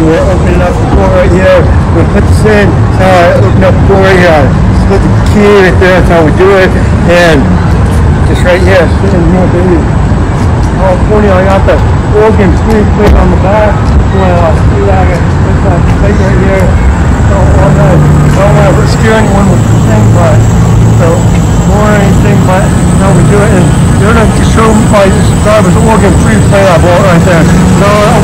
and we're opening up the door right here. We're gonna put this in, uh, open up the door here, put the key right there, that's how we do it. And just right here, sitting here, baby. California, I got the organ free plate on the back. Well, see that, it's a plate right here. So I don't want to scare anyone with the thing, but, so, more anything, but, how we do it. And they're going to show my driver's organ free plate I bought right there. No,